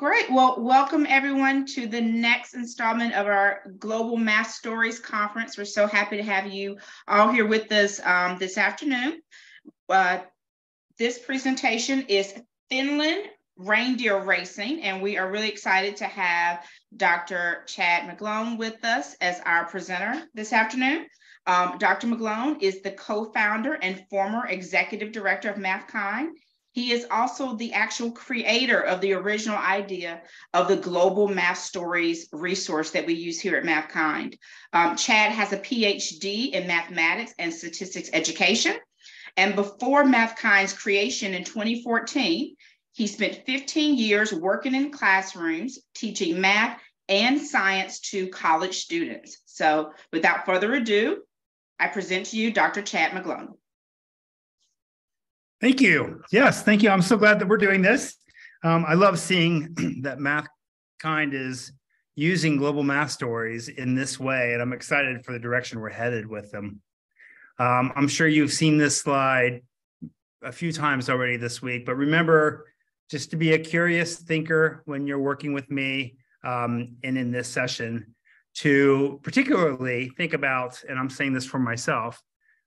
Great. Well, welcome everyone to the next installment of our Global Math Stories Conference. We're so happy to have you all here with us um, this afternoon. Uh, this presentation is Finland Reindeer Racing, and we are really excited to have Dr. Chad McGlone with us as our presenter this afternoon. Um, Dr. McGlone is the co-founder and former executive director of MathKind. He is also the actual creator of the original idea of the Global Math Stories resource that we use here at MathKind. Um, Chad has a PhD in mathematics and statistics education. And before MathKind's creation in 2014, he spent 15 years working in classrooms teaching math and science to college students. So without further ado, I present to you Dr. Chad McGlone. Thank you. Yes, thank you. I'm so glad that we're doing this. Um, I love seeing that MathKind is using global math stories in this way, and I'm excited for the direction we're headed with them. Um, I'm sure you've seen this slide a few times already this week, but remember just to be a curious thinker when you're working with me um, and in this session to particularly think about, and I'm saying this for myself,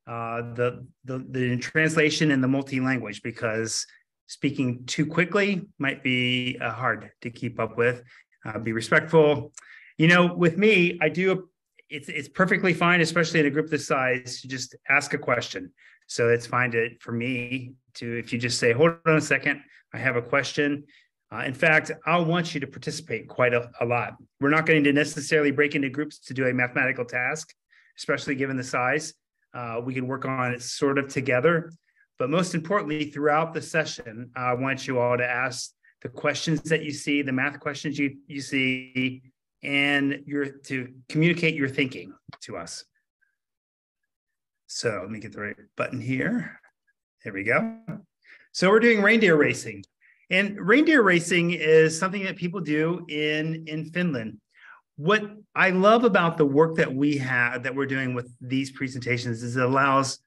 uh, the, the, the translation and the multi-language because speaking too quickly might be uh, hard to keep up with. Uh, be respectful. You know, with me, I do. It's it's perfectly fine, especially in a group this size, to just ask a question. So it's fine to for me to if you just say, "Hold on a second, I have a question." Uh, in fact, I want you to participate quite a, a lot. We're not going to necessarily break into groups to do a mathematical task, especially given the size. Uh, we can work on it sort of together. But most importantly, throughout the session, I want you all to ask the questions that you see, the math questions you, you see, and your to communicate your thinking to us. So let me get the right button here. There we go. So we're doing reindeer racing. And reindeer racing is something that people do in, in Finland what I love about the work that we have that we're doing with these presentations is it allows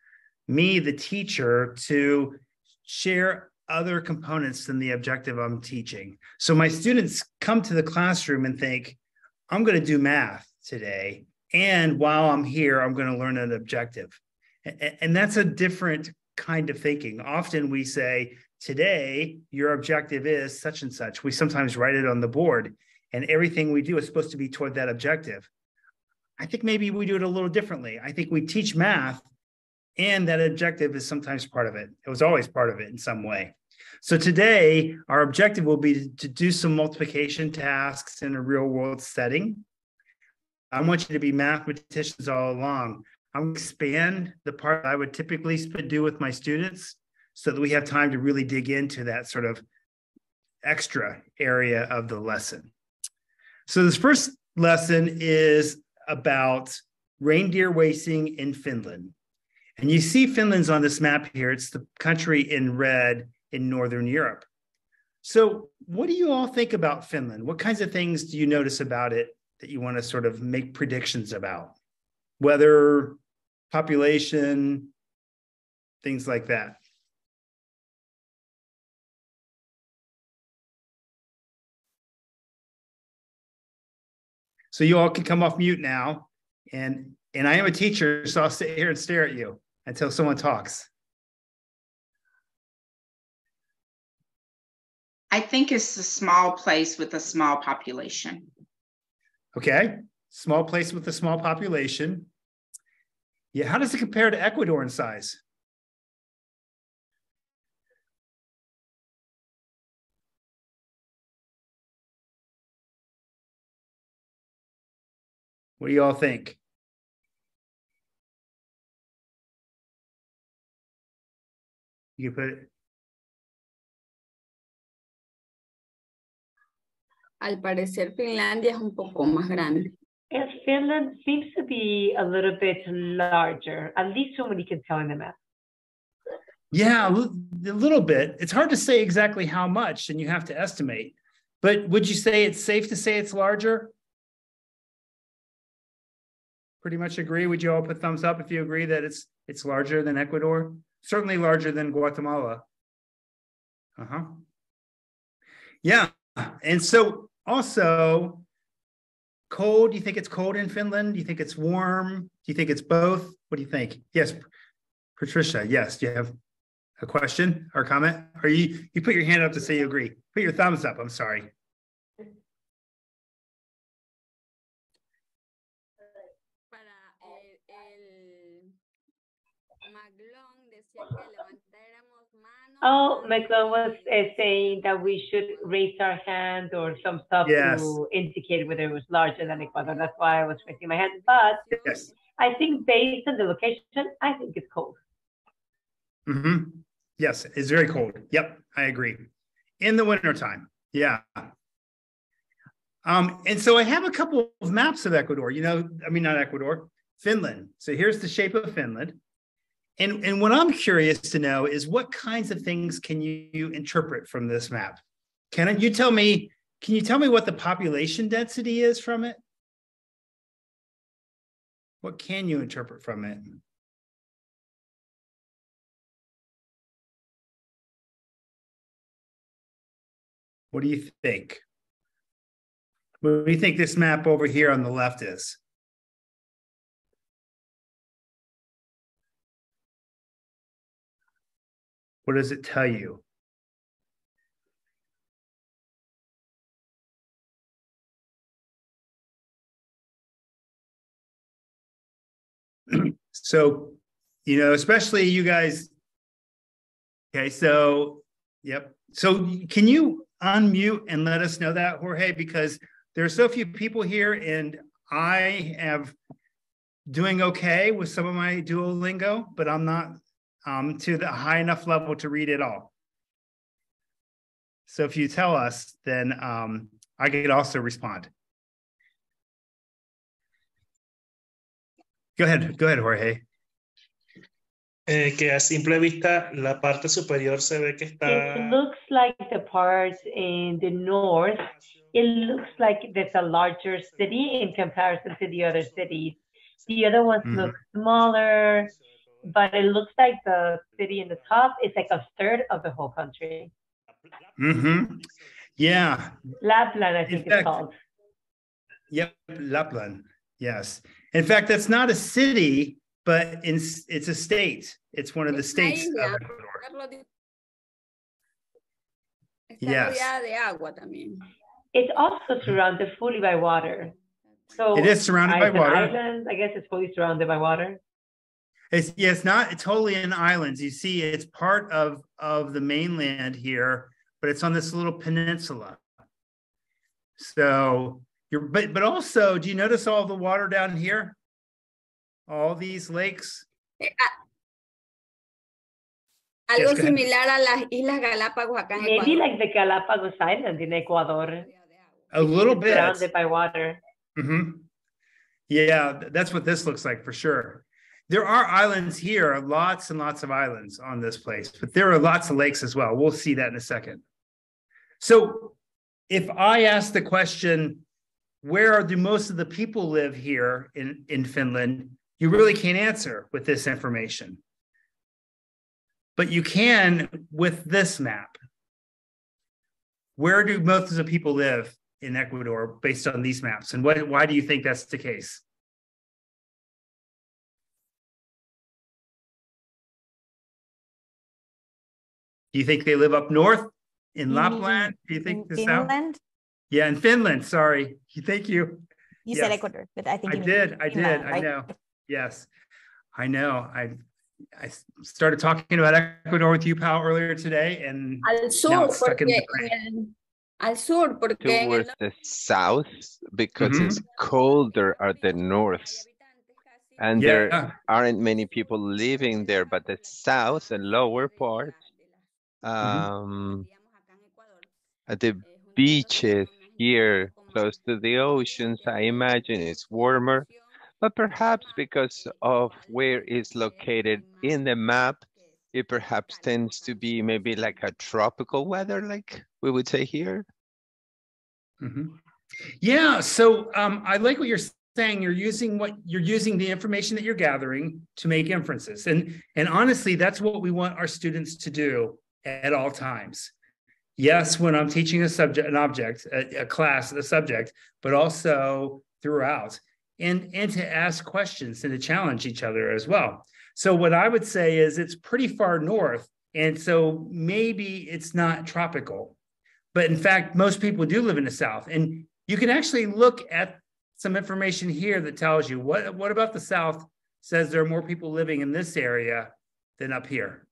me, the teacher, to share other components than the objective I'm teaching. So my students come to the classroom and think, I'm going to do math today. And while I'm here, I'm going to learn an objective. And that's a different kind of thinking. Often we say, today, your objective is such and such. We sometimes write it on the board and everything we do is supposed to be toward that objective. I think maybe we do it a little differently. I think we teach math and that objective is sometimes part of it. It was always part of it in some way. So today, our objective will be to do some multiplication tasks in a real world setting. I want you to be mathematicians all along. I'm expand the part I would typically do with my students so that we have time to really dig into that sort of extra area of the lesson. So this first lesson is about reindeer racing in Finland. And you see Finland's on this map here. It's the country in red in Northern Europe. So, what do you all think about Finland? What kinds of things do you notice about it that you want to sort of make predictions about? Weather, population, things like that. So you all can come off mute now. And and I am a teacher, so I'll sit here and stare at you until someone talks. I think it's a small place with a small population. Okay. Small place with a small population. Yeah. How does it compare to Ecuador in size? What do you all think? You put it. Al parecer Finlandia es un poco más grande. Yes, Finland seems to be a little bit larger, at least so many can tell in the map. Yeah, a little bit. It's hard to say exactly how much, and you have to estimate. But would you say it's safe to say it's larger? Pretty much agree? Would you all put thumbs up if you agree that it's it's larger than Ecuador? Certainly larger than Guatemala. Uh-huh. Yeah, and so also cold. Do you think it's cold in Finland? Do you think it's warm? Do you think it's both? What do you think? Yes, Patricia. Yes. Do you have a question or comment? Or you you put your hand up to say you agree? Put your thumbs up. I'm sorry. Para el, el Maglón decía que levantáramos manos. Oh, McGlone was uh, saying that we should raise our hand or some stuff Yes. to indicate whether it was larger than Ecuador. That's why I was raising my hand. But Yes. I think based on the location, I think it's cold. hmm Yes, it's very cold. Yep, I agree. In the wintertime. Yeah. Um, and so I have a couple of maps of Ecuador, you know, I mean, not Ecuador, Finland. So here's the shape of Finland. And, and what I'm curious to know is what kinds of things can you interpret from this map? Can you tell me, can you tell me what the population density is from it? What can you interpret from it? What do you think? What do you think this map over here on the left is? What does it tell you? so, you know, especially you guys. Okay, so, yep. So, can you unmute and let us know that, Jorge? Because there are so few people here, and I have doing okay with some of my Duolingo, but I'm not um, to the high enough level to read it all. So if you tell us, then um, I could also respond. Go ahead, go ahead, Jorge. Eh, que a simple vista la parte superior se ve que está. It looks like the part in the north, it looks like there's a larger city in comparison to the other cities. The other ones Mhm. look smaller, but it looks like the city in the top is like a third of the whole country. hmm Yeah. Lapland, I In think fact- it's called. Yep. Lapland. Yes. In fact, that's not a city, but in, it's a state. It's one of the Es states. of isla. Ecuador. Carlos di- Está Yes. rodeada de agua también. It's also surrounded fully by water. So It is surrounded by it's water. island. I guess it's fully surrounded by water. It's yeah, it's not it's totally in islands. You see, it's part of of the mainland here, but it's on this little peninsula. So you're but but also, do you notice all the water down here? All these lakes? Eh, ah, Algo go ahead. similar a las Islas Galápagos acá en Maybe Ecuador. like the Galapagos Island in Ecuador, Rodeada de agua. A little bit. surrounded by water. Mm-hmm. Yeah, that's what this looks like for sure. There are islands here, lots and lots of islands on this place, but there are lots of lakes as well. We'll see that in a second. So if I ask the question, where do most of the people live here in, in Finland? You really can't answer with this information. But you can with this map. Where do most of the people live in Ecuador based on these maps? And what, why do you think that's the case? Do you think they live up north in Lapland? Do you think in the south? Finland? Yeah, in Finland. Sorry. Thank you. You said Ecuador, but I think I you did. I did. Finland, I right? know. Yes, I know. I I started talking about Ecuador with you, pal, earlier today, and Al sur, Now it's stuck in porque the brain. en el- al sur, porque towards the south because Mhm. it's colder at the north and there aren't many people living there but the south the lower part um at the beaches here close to the oceans i imagine it's warmer but perhaps because of where it's located in the map it perhaps tends to be maybe like a tropical weather like we would say here Mhm. yeah. So um, I like what you're saying. You're using what you're using the information that you're gathering to make inferences, and and honestly, that's what we want our students to do at all times. Yes, when I'm teaching a subject, an object, a, a class, a subject, but also throughout, and and to ask questions and to challenge each other as well. So what I would say is it's pretty far north, and so maybe it's not tropical, but in fact, most people do live in the south, and you can actually look at some information here that tells you what what about the south says there are more people living in this area than up here.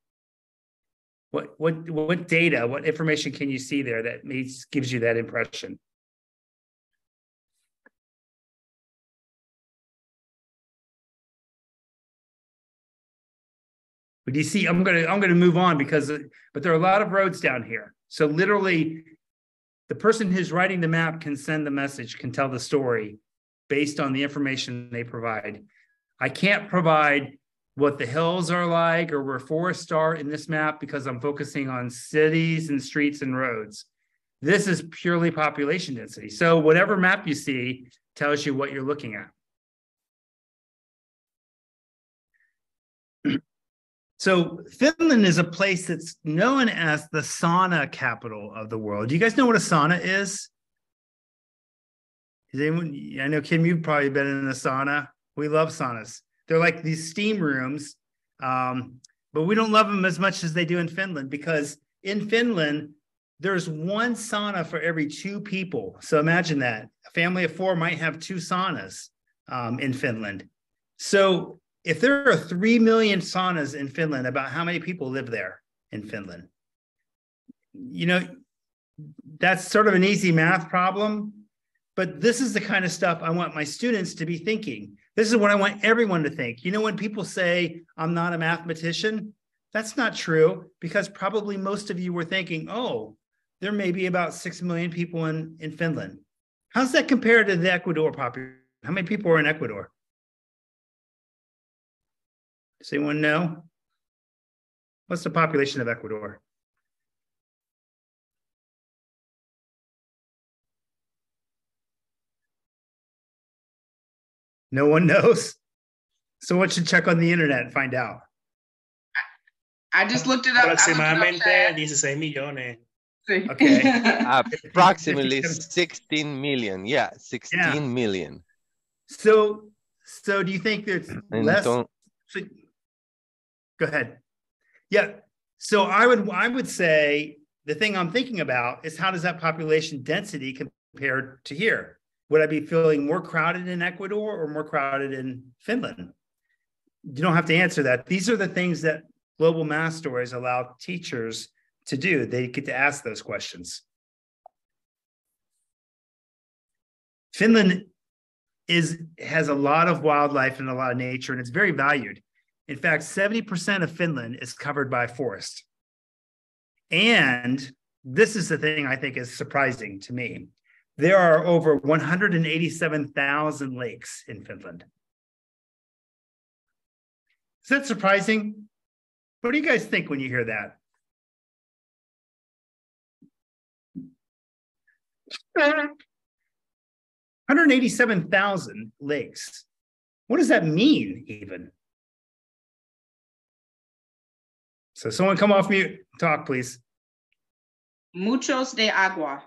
What what what data, what information can you see there that makes gives you that impression? But you see, I'm gonna I'm gonna move on because but there are a lot of roads down here. So literally, the person who's writing the map can send the message, can tell the story based on the information they provide. I can't provide what the hills are like or where forests are in this map because I'm focusing on cities and streets and roads. This is purely population density. So whatever map you see tells you what you're looking at. So Finland is a place that's known as the sauna capital of the world. Do you guys know what a sauna is? Is anyone, I know Kim, you've probably been in a sauna. We love saunas. They're like these steam rooms, um, but we don't love them as much as they do in Finland because in Finland, there's one sauna for every two people. So imagine that a family of four might have two saunas um, in Finland. So if there are 3 million saunas in Finland, about how many people live there in Finland? You know, that's sort of an easy math problem, but this is the kind of stuff I want my students to be thinking. This is what I want everyone to think. You know, when people say, I'm not a mathematician, that's not true because probably most of you were thinking, oh, there may be about 6 million people in, in Finland. How's that compared to the Ecuador population? How many people are in Ecuador? Does anyone know? What's the population of Ecuador? No one knows. so Someone should check on the internet and find out. I just looked it up. Aproximadamente 16 millones. Okay. Ah, approximately 16 million. Yeah, 16 yeah. million. So, so do you think there's less? So, go ahead. Yeah. So I would I would say the thing I'm thinking about is how does that population density compare to here? Would I be feeling more crowded in Ecuador or more crowded in Finland? You don't have to answer that. These are the things that global math stories allow teachers to do. They get to ask those questions. Finland is has a lot of wildlife and a lot of nature, and it's very valued. In fact, 70% of Finland is covered by forest. And this is the thing I think is surprising to me. There are over 187,000 lakes in Finland. Is that surprising? What do you guys think when you hear that? One hundred eighty-seven thousand lakes. What does that mean, even? So someone come off mute, talk, please. Muchos de agua.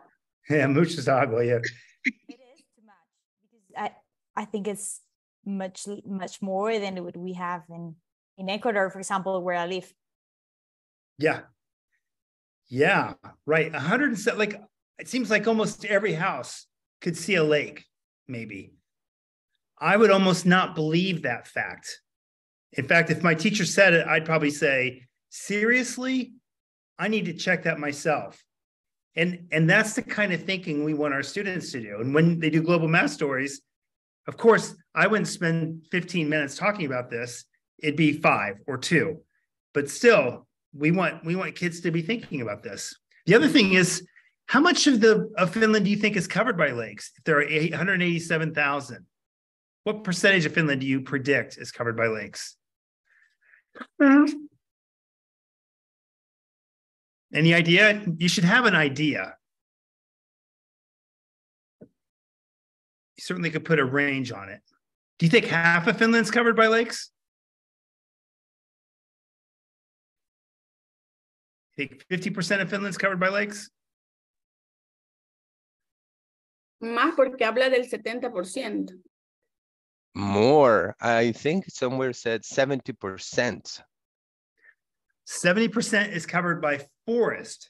Yeah, muchos agua, yeah. it is too much because I, I think it's much much more than what we have in, in Ecuador, for example, where I live. Yeah. Yeah, right. A 107, like it seems like almost every house could see a lake, maybe. I would almost not believe that fact. In fact, if my teacher said it, I'd probably say, seriously, I need to check that myself. And, and that's the kind of thinking we want our students to do. And when they do global math stories, of course, I wouldn't spend 15 minutes talking about this. It'd be five or two. But still, we want we want kids to be thinking about this. The other thing is, how much of the of Finland do you think is covered by lakes? If there are 187,000, what percentage of Finland do you predict is covered by lakes? Um, Any idea? You should have an idea. You certainly could put a range on it. Do you think half of Finland's covered by lakes? You think 50% of Finland's covered by lakes? Más porque habla del 70%. More, I think somewhere said seventy percent. 70% is covered by forest.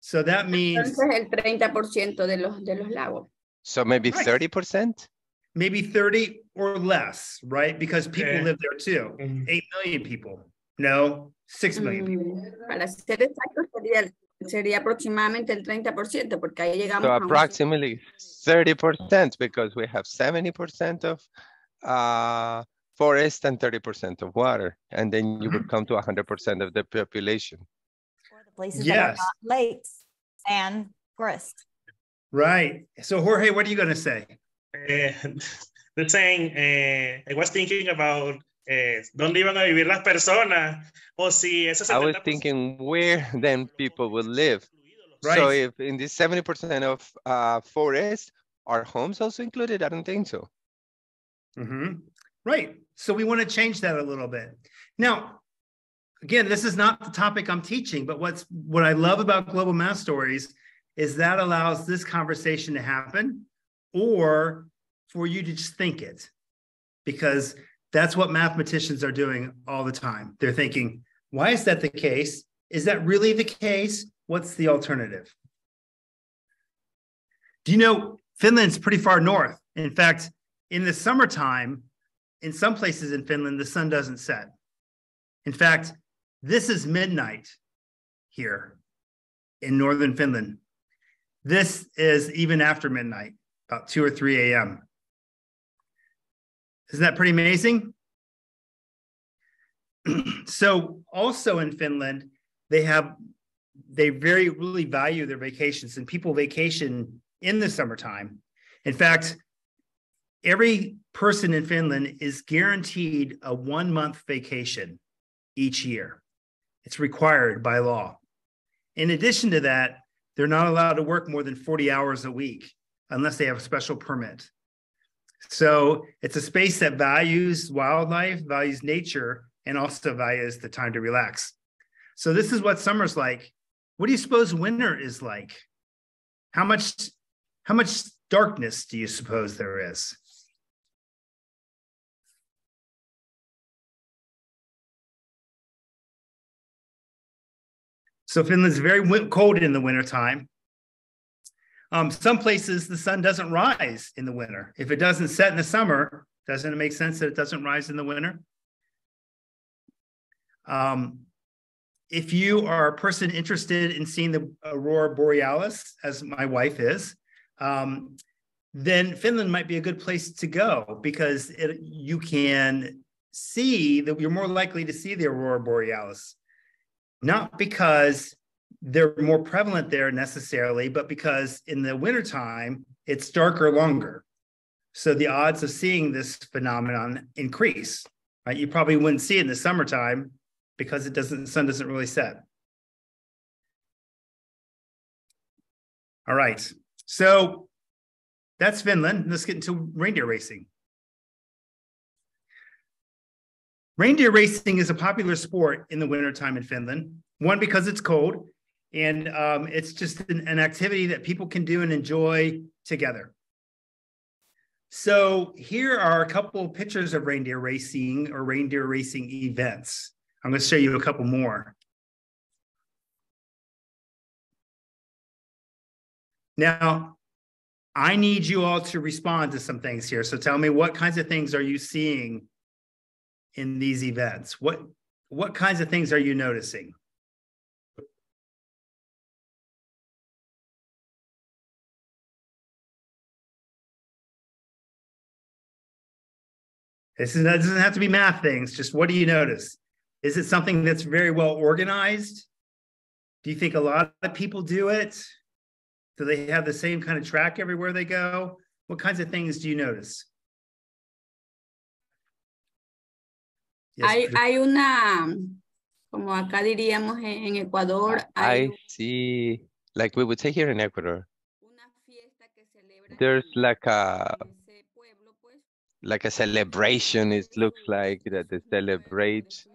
So that means Entonces el 30% de los, de los lagos. So maybe Right. thirty percent? maybe 30 or less, right? Because people Okay. live there too. Mm. 8 million people. No, 6 million people. Mm, Para ser exacto, sería, sería aproximadamente el 30%, porque ahí llegamos So approximately thirty percent because we have seventy percent of uh forest and thirty percent of water. And then you would come to hundred percent of the population. For the places that are Yes. not lakes and forests. Right. So Jorge, what are you going to say? Eh, the saying, eh, I was thinking about eh, dónde iban a vivir las personas o si ese I was thinking where then people will live. Right. So if in this seventy percent of uh forest, are homes also included? I don't think so. Mhm. Right. So we want to change that a little bit. Now, again, this is not the topic I'm teaching, but what's what I love about global math stories is that allows this conversation to happen or for you to just think it because that's what mathematicians are doing all the time. They're thinking, why is that the case? Is that really the case? What's the alternative? Do you know Finland's pretty far north? In fact, in the summertime, in some places in Finland, the sun doesn't set. In fact, this is midnight here in northern Finland. This is even after midnight, about 2 or 3 a.m. Isn't that pretty amazing? so, also in Finland, they have they very really value their vacations and people vacation in the summertime. In fact, every person in Finland is guaranteed a one month vacation each year. It's required by law. In addition to that, they're not allowed to work more than 40 hours a week unless they have a special permit. So it's a space that values wildlife, values nature, and also values the time to relax. So this is what summer's like. What do you suppose winter is like? How much how much darkness do you suppose there is? So Finland's very cold in the wintertime. Um, some places the sun doesn't rise in the winter. If it doesn't set in the summer, doesn't it make sense that it doesn't rise in the winter? Um, if you are a person interested in seeing the aurora borealis, as my wife is, um, then Finland might be a good place to go because it, you can see that you're more likely to see the aurora borealis, not because they're more prevalent there necessarily, but because in the wintertime, it's darker longer. So the odds of seeing this phenomenon increase, right? You probably wouldn't see it in the summertime because it doesn't, the sun doesn't really set. All right, so that's Finland. Let's get into reindeer racing. Reindeer racing is a popular sport in the wintertime in Finland. One, because it's cold, and um, it's just an, an activity that people can do and enjoy together. So here are a couple of pictures of reindeer racing or reindeer racing events. I'm going to show you a couple more. Now, I need you all to respond to some things here. So tell me what kinds of things are you seeing in these events? What what kinds of things are you noticing? This is, doesn't have to be math things. Just what do you notice? Is it something that's very well organized? Do you think a lot of people do it? Do they have the same kind of track everywhere they go? What kinds of things do you notice? Yes, Hay, hay una, como acá diríamos en, en Ecuador, ah, hay I see, like we would say here in Ecuador, una fiesta que celebran there's like a like a celebration. It looks like that they celebrate,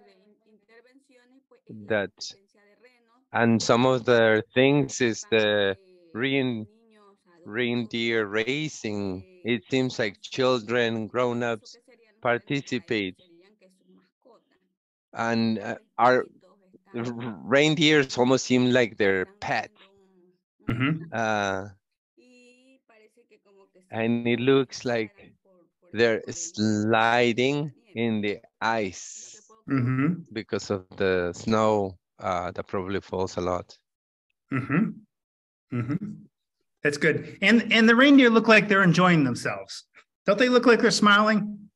that- and some of the things is the eh, rein- reindeer racing, eh, it seems like children, grown-ups participate. And uh, our reindeers almost seem like their pets. Mhm. Uh, and it looks like they're sliding in the ice Mhm. because of the snow uh, that probably falls a lot. Mm-hmm. Mm-hmm. That's good. And and the reindeer look like they're enjoying themselves. Don't they look like they're smiling?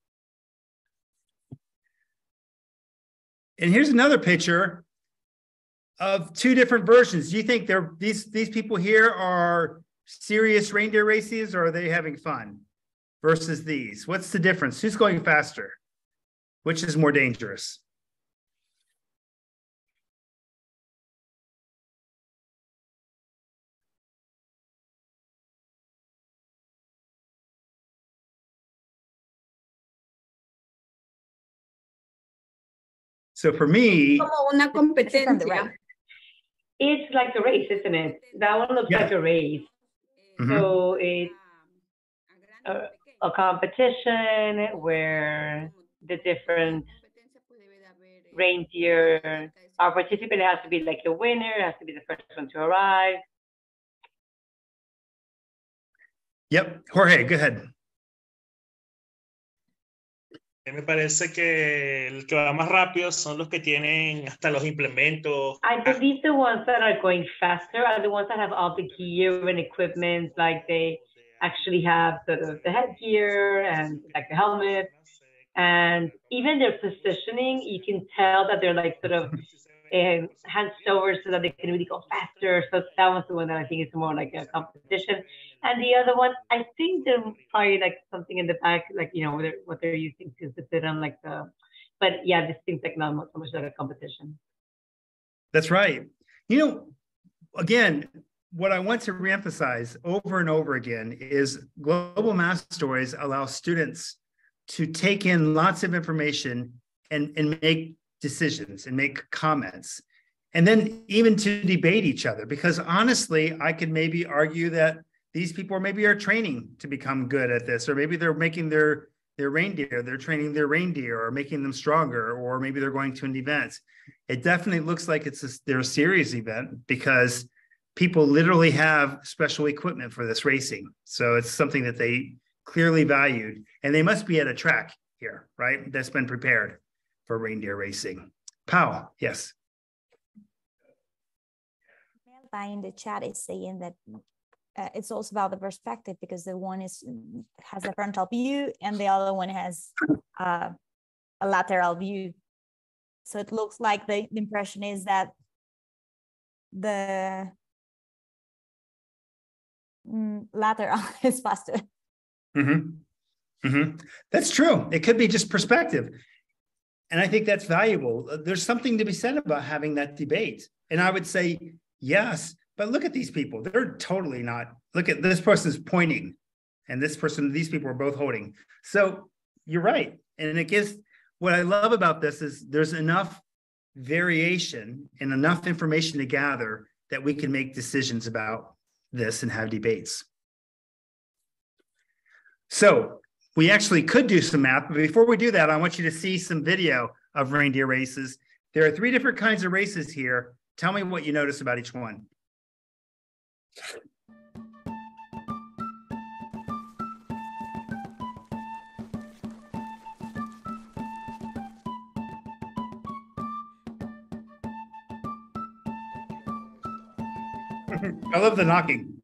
And here's another picture of two different versions. Do you think they're these these people here are serious reindeer races or are they having fun versus these? What's the difference? Who's going faster? Which is more dangerous? So for me, Como una from the competencia. right. It's like a race, isn't it? That one looks Yeah. like a race. Mhm. So it's a, a competition where the different reindeer are participating. It has to be like a winner, it has to be the first one to arrive. yep, Jorge, go ahead. Me parece que el que va más rápido son los que tienen hasta los implementos. I believe the ones that are going faster are the ones that have all the gear and equipment, like they actually have sort of the headgear and like the helmet. And even their positioning, you can tell that they're like sort of um, over so that they can really go faster. So that was the one that I think is more like a competition. And the other one, I think they're probably like something in the back, like, you know, what they're, what they're using to sit on like the, but yeah, this seems like not so much like a competition. That's right. You know, again, what I want to reemphasize over and over again is global math stories allow students to take in lots of information and, and make decisions and make comments. And then even to debate each other, because honestly, I could maybe argue that these people maybe are training to become good at this, or maybe they're making their their reindeer, they're training their reindeer or making them stronger, or maybe they're going to an event. It definitely looks like it's a, they're a serious event because people literally have special equipment for this racing. So it's something that they clearly valued, and they must be at a track here, right? That's been prepared for reindeer racing. Powell, yes. Melba in the chat is saying that uh, it's also about the perspective because the one is has a frontal view and the other one has uh, a lateral view. So it looks like the, the impression is that the mm, lateral is faster. Mhm. Mhm. That's true. It could be just perspective. And I think that's valuable. There's something to be said about having that debate. And I would say, yes, but look at these people. They're totally not. Look at this person's pointing, and this person, these people are both holding. So you're right. And it gives what I love about this is there's enough variation and enough information to gather that we can make decisions about this and have debates. So we actually could do some math, but before we do that, I want you to see some video of reindeer races. There are three different kinds of races here. Tell me what you notice about each one. I love the knocking.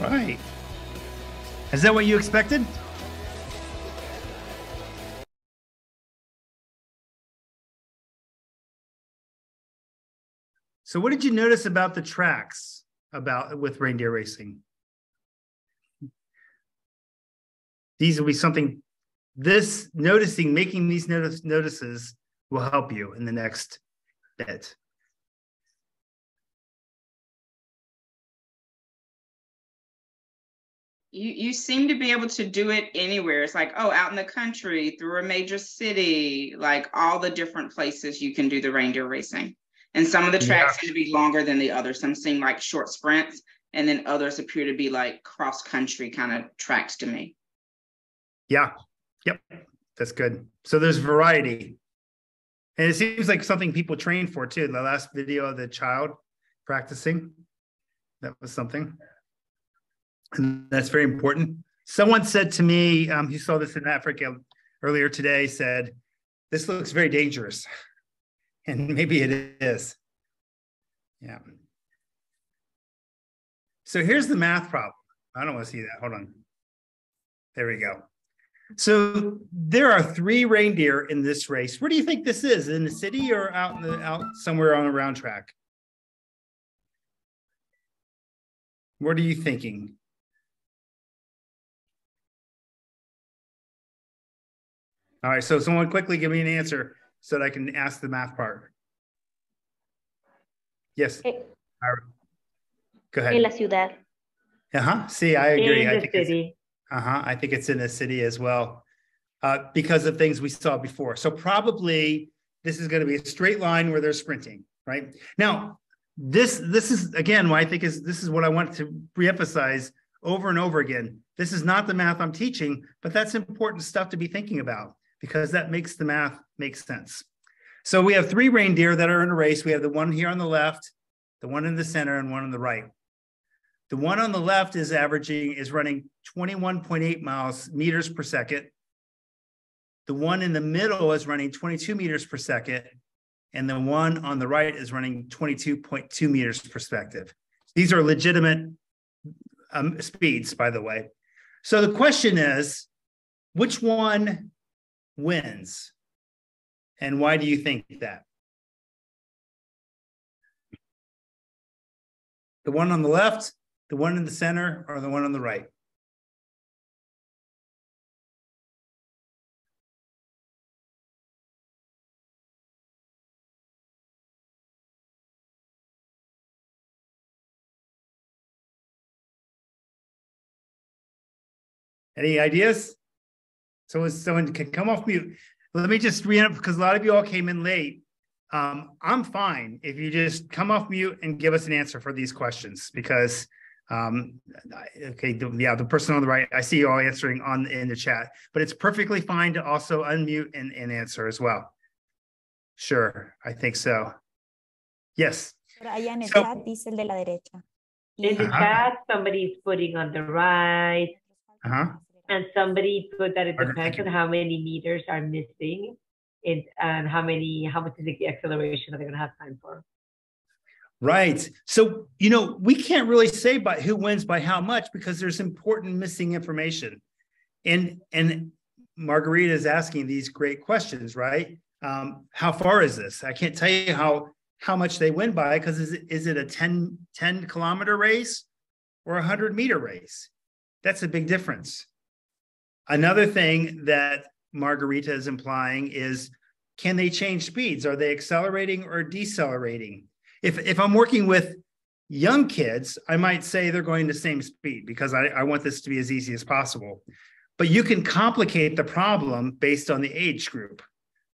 Right. Is that what you expected? So what did you notice about the tracks about with reindeer racing? These will be something this noticing, making these notice, notices will help you in the next bit. You you seem to be able to do it anywhere. It's like, oh, out in the country, through a major city, like all the different places you can do the reindeer racing. And some of the tracks yeah. seem to be longer than the others. Some seem like short sprints, and then others appear to be like cross country kind of tracks to me. Yeah. Yep. That's good. So there's variety. And it seems like something people train for too. The last video of the child practicing, that was something. And that's very important. Someone said to me, um, saw this in Africa earlier today, said, This looks very dangerous. And maybe it is. Yeah. So here's the math problem. I don't want to see that. Hold on. There we go. So there are three reindeer in this race. Where do you think this is? In the city or out in the out somewhere on a round track? What are you thinking? All right, so someone quickly give me an answer so that I can ask the math part. Yes. Eh, Go ahead. En la ciudad. Uh-huh. See, I agree. I think city. uh-huh. I think it's in the city as well. Uh, because of things we saw before. So probably this is going to be a straight line where they're sprinting, right? Now, this this is again what I think is this is what I want to reemphasize over and over again. This is not the math I'm teaching, but that's important stuff to be thinking about because that makes the math make sense. So we have three reindeer that are in a race. We have the one here on the left, the one in the center, and one on the right. The one on the left is averaging, is running 21.8 miles meters per second. The one in the middle is running 22 meters per second. And the one on the right is running 22.2 meters per second. These are legitimate um, speeds, by the way. So the question is, which one wins. And why do you think that? The one on the left, the one in the center, or the one on the right? Any ideas? So if someone can come off mute. Let me just re because a lot of you all came in late. Um, I'm fine if you just come off mute and give us an answer for these questions because um, okay, the, yeah, the person on the right, I see you all answering on in the chat, but it's perfectly fine to also unmute and, and answer as well. Sure, I think so. Yes. Allá en el So- chat dice el de la derecha. In the Uh-huh. chat, somebody's putting on the right, Uh-huh. And somebody put that it depends on how many meters are missing, and, and how many, how much is the acceleration that they're gonna have time for. Right. So, you know, we can't really say by who wins by how much because there's important missing information. And and Margarita is asking these great questions, right? Um, how far is this? I can't tell you how how much they win by because is it, is it a 10, 10 kilometer race or a 100 meter race? That's a big difference. Another thing that Margarita is implying is can they change speeds? Are they accelerating or decelerating? if if I'm working with young kids, I might say they're going the same speed because I, I want this to be as easy as possible. But you can complicate the problem based on the age group.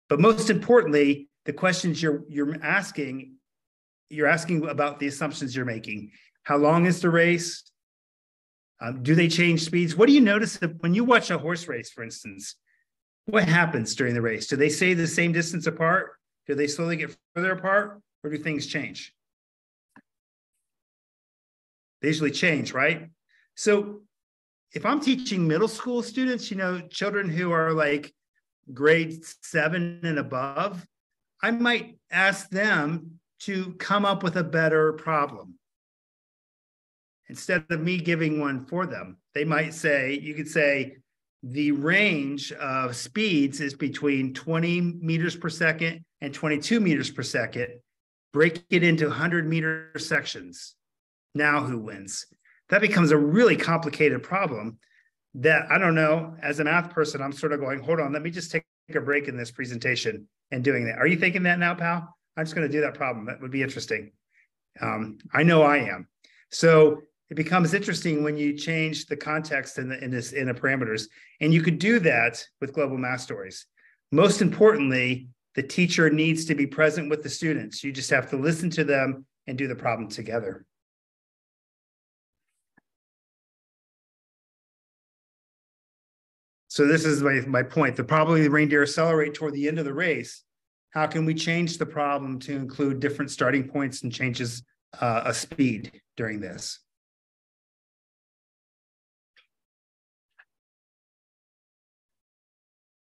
But most importantly, the questions you're you're asking, you're asking about the assumptions you're making. How long is the race? Um, do they change speeds? What do you notice when you watch a horse race, for instance? What happens during the race? Do they stay the same distance apart? Do they slowly get further apart? or do things change? They usually change, right? So if I'm teaching middle school students, you know, children who are like grade seven and above, I might ask them to come up with a better problem. Instead of me giving one for them. They might say, you could say, the range of speeds is between 20 meters per second and 22 meters per second. Break it into 100 meter sections. Now who wins? That becomes a really complicated problem that I don't know. As a math person, I'm sort of going, hold on, let me just take a break in this presentation and doing that. Are you thinking that now, pal? I'm just going to do that problem. That would be interesting. Um, I know I am. So it becomes interesting when you change the context in the in this in the parameters, and you could do that with global math stories. Most importantly, the teacher needs to be present with the students. You just have to listen to them and do the problem together. So this is my, my point. The probably the reindeer accelerate toward the end of the race. How can we change the problem to include different starting points and changes uh, a speed during this?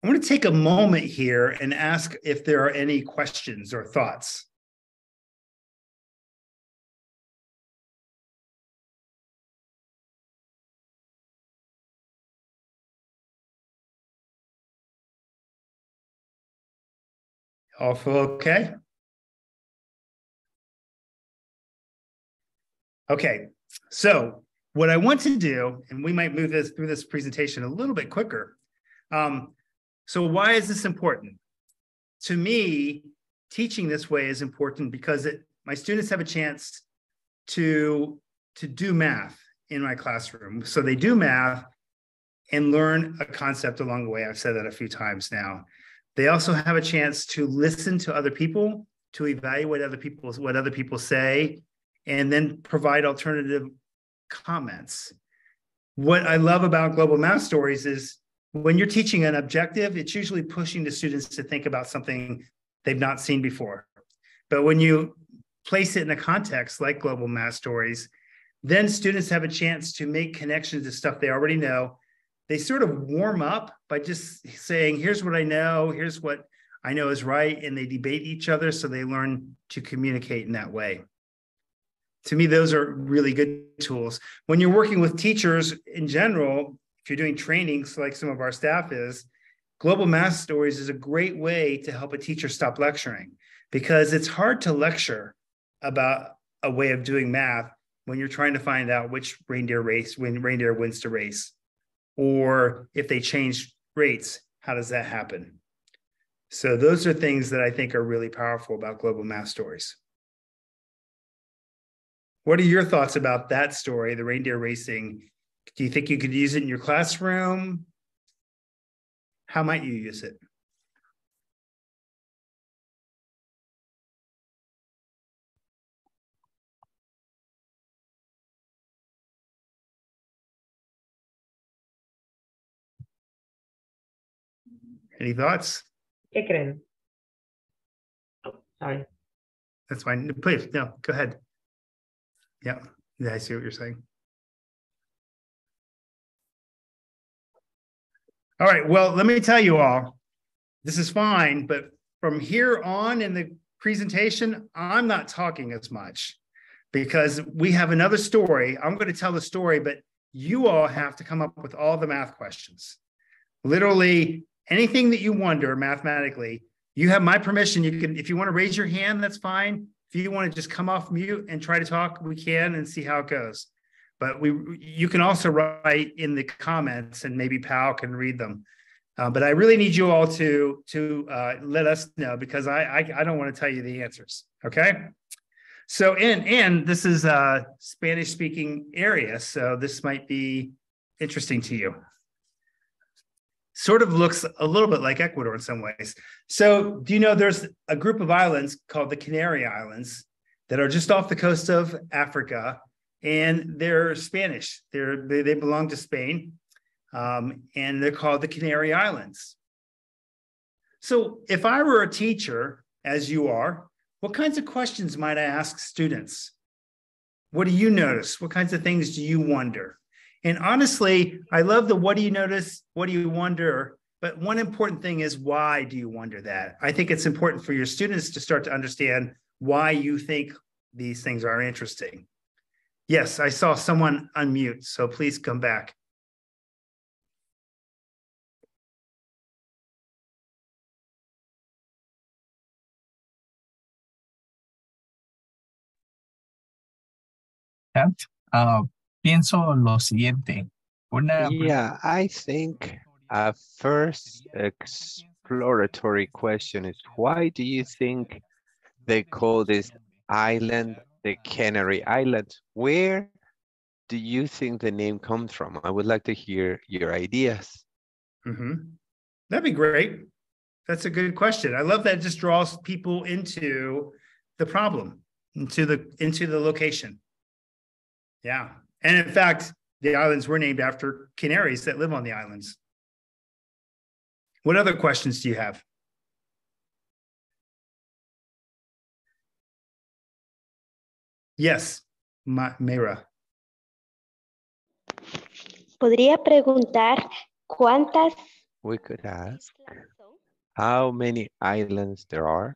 I want to take a moment here and ask if there are any questions or thoughts. All okay? Okay, so what I want to do, and we might move this through this presentation a little bit quicker. Um, so why is this important? To me, teaching this way is important because it, my students have a chance to, to do math in my classroom. So they do math and learn a concept along the way. I've said that a few times now. They also have a chance to listen to other people, to evaluate other people, what other people say, and then provide alternative comments. What I love about Global Math Stories is when you're teaching an objective, it's usually pushing the students to think about something they've not seen before. But when you place it in a context like Global Math Stories, then students have a chance to make connections to stuff they already know they sort of warm up by just saying, here's what I know, here's what I know is right, and they debate each other so they learn to communicate in that way. To me, those are really good tools. When you're working with teachers in general, if you're doing trainings like some of our staff is, Global Math Stories is a great way to help a teacher stop lecturing because it's hard to lecture about a way of doing math when you're trying to find out which reindeer race when reindeer wins the race or if they change rates, how does that happen? So those are things that I think are really powerful about global math stories. What are your thoughts about that story, the reindeer racing? Do you think you could use it in your classroom? How might you use it? Any thoughts? ¿Qué creen? Oh, sorry. That's fine. Please, no, go ahead. Yeah, yeah, I see what you're saying. All right, well, let me tell you all, this is fine, but from here on in the presentation, I'm not talking as much because we have another story. I'm going to tell the story, but you all have to come up with all the math questions. Literally, anything that you wonder mathematically, you have my permission. You can, if you want to raise your hand, that's fine. If you want to just come off mute and try to talk, we can and see how it goes. But we, you can also write in the comments, and maybe Pal can read them. Uh, but I really need you all to to uh, let us know because I, I I don't want to tell you the answers. Okay. So and and this is a Spanish speaking area, so this might be interesting to you sort of looks a little bit like Ecuador in some ways. So, do you know there's a group of islands called the Canary Islands that are just off the coast of Africa, and they're Spanish. They're they, they belong to Spain, um, and they're called the Canary Islands. So, if I were a teacher, as you are, what kinds of questions might I ask students? What do you notice? What kinds of things do you wonder? And honestly, I love the what do you notice? What do you wonder? But one important thing is why do you wonder that? I think it's important for your students to start to understand why you think these things are interesting. Yes, I saw someone unmute, so please come back. Uh, pienso lo siguiente. Una Yeah, I think a first exploratory question is why do you think they call this island the Canary Islands? Where do you think the name comes from? I would like to hear your ideas. Mhm. That'd be great. That's a good question. I love that it just draws people into the problem, into the into the location. Yeah. And in fact, the islands were named after canaries that live on the islands. What other questions do you have? Yes, Ma- Mayra. ¿Podría preguntar cuántas We could ask how many islands there are.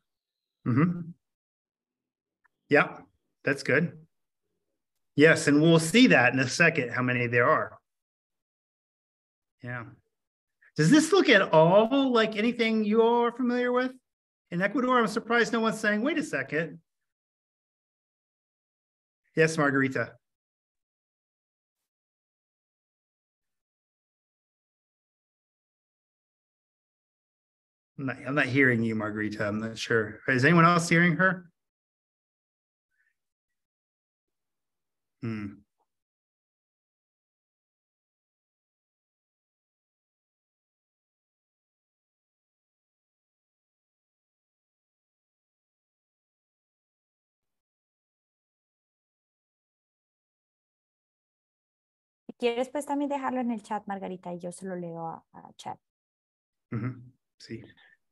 Mhm. Yeah, that's good. Yes, and we'll see that in a second, how many there are. Yeah. Does this look at all like anything you all are familiar with? In Ecuador, I'm surprised no one's saying, wait a second. Yes, Margarita. I'm not, I'm not hearing you, Margarita. I'm not sure. Is anyone else hearing her? Hmm. Quieres, pues también dejarlo en el chat, Margarita, y yo se lo leo a, a chat. Mhm. See,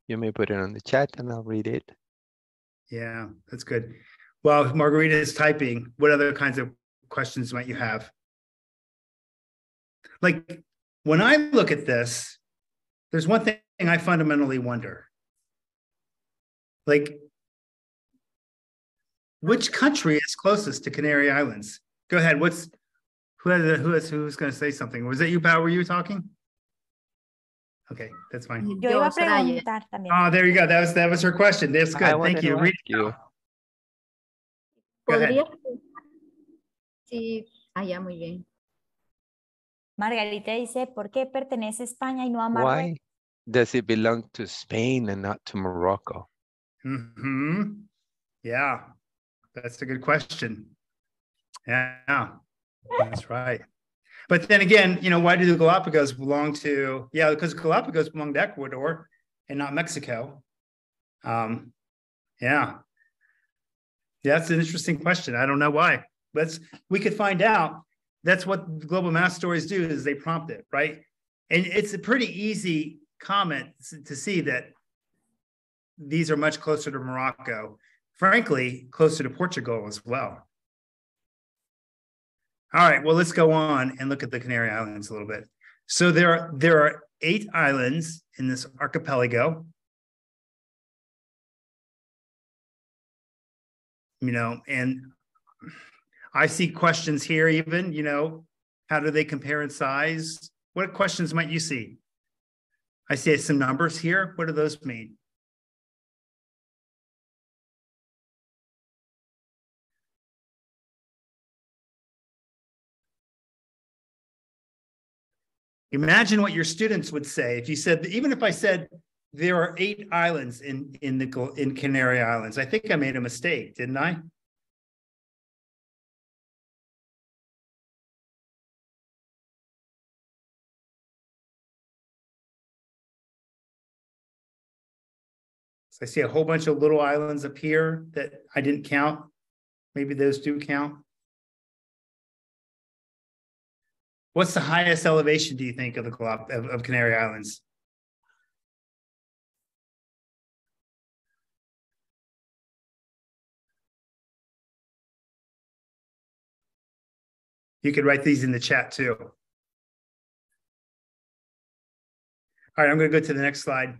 You may put it on the chat and I'll read it. yeah, that's good. Well, Margarita is typing, what other kinds of questions might you have? Like, when I look at this, there's one thing I fundamentally wonder. Like, which country is closest to Canary Islands? Go ahead. What's who has who is who's going to say something? Was that you, Pat? Were you talking? Okay, that's fine. Yo Yo, iba a preguntar también. Oh, there you go. That was that was her question. That's good. wanted Thank you. to Read you. out. Go ahead. ¿Podría Sí, allá muy bien. Margarita dice, ¿por qué pertenece a España y no a Marruecos? Why does it belong to Spain and not to Morocco? Hmm. Yeah, that's a good question. Yeah, that's right. But then again, you know, why do the Galapagos belong to? Yeah, because Galapagos belong to Ecuador and not Mexico. Um, yeah, that's an interesting question. I don't know why. Let's we could find out. That's what global math stories do is they prompt it, right? And it's a pretty easy comment to see that these are much closer to Morocco, frankly, closer to Portugal as well. All right, well, let's go on and look at the Canary Islands a little bit. So there are there are eight islands in this archipelago. You know, and I see questions here even, you know, how do they compare in size? What questions might you see? I see some numbers here. What do those mean? Imagine what your students would say if you said, even if I said there are eight islands in in the in Canary Islands. I think I made a mistake, didn't I? So I see a whole bunch of little islands up here that I didn't count. Maybe those do count. What's the highest elevation do you think of the of, of Canary Islands? You could write these in the chat too. All right, I'm going to go to the next slide.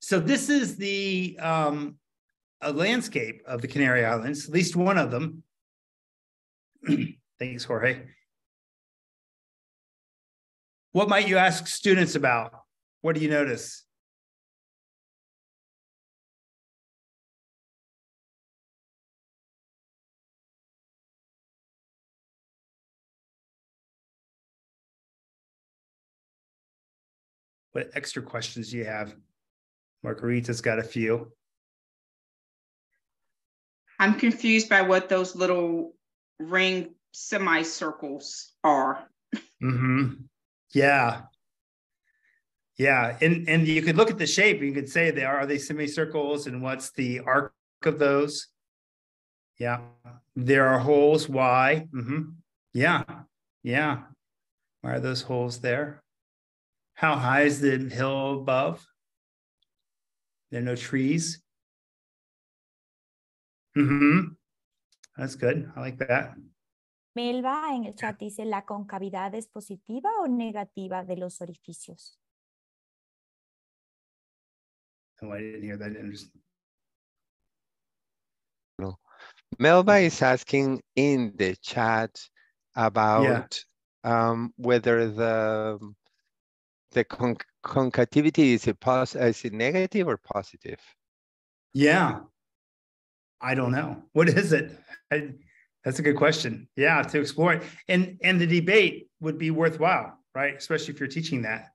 So this is the um, a landscape of the Canary Islands, at least one of them. Thanks, Jorge. What might you ask students about? What do you notice? What extra questions do you have? Margarita's got a few. I'm confused by what those little ring semicircles are. Mm-hmm. Yeah. Yeah. And and you could look at the shape, you could say they are, are they semicircles and what's the arc of those? Yeah. There are holes. Why? Mm-hmm. Yeah. Yeah. Why are those holes there? How high is the hill above? There are no trees. Mm-hmm. That's good. I like that. Melba en el chat dice, ¿la concavidad es positiva o negativa de los orificios? Oh, I didn't hear that. I didn't understand. No. Melba is asking in the chat about um, whether the the con concativity is a pos is it negative or positive? Yeah. I don't know. What is it? I, that's a good question. Yeah, to explore it. And and the debate would be worthwhile, right? Especially if you're teaching that.